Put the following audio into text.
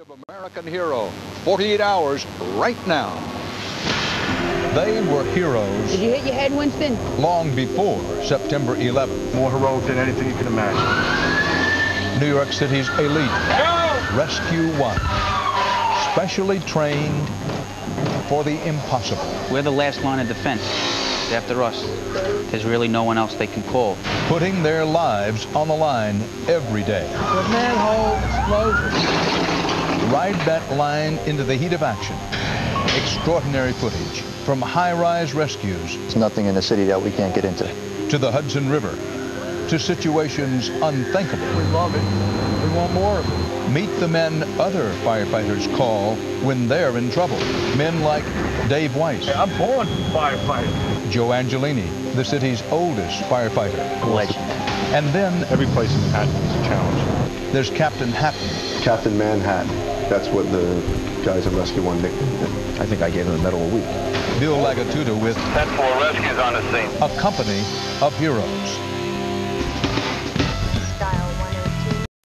of American hero. 48 hours right now. They were heroes Did you hit your head, Winston? long before September 11th. More heroic than anything you can imagine. New York City's elite Rescue One, specially trained for the impossible. We're the last line of defense. After us, there's really no one else they can call. putting their lives on the line every day. The manhole explosion. Ride that line into the heat of action. Extraordinary footage from high-rise rescues There's nothing in the city that we can't get into. to the Hudson River to situations unthinkable. We love it. We want more of it. Meet the men other firefighters call when they're in trouble. Men like Dave Weiss, I'm born firefighter. Joe Angelini, the city's oldest firefighter. Legend. And then Every place in Manhattan is a challenge. there's Captain Hatton, Captain Manhattan. That's what the guys at Rescue One nicknamed him. I think I gave him a medal a week. Bill Lagatuda with 10-4 rescues on the scene. a company of heroes.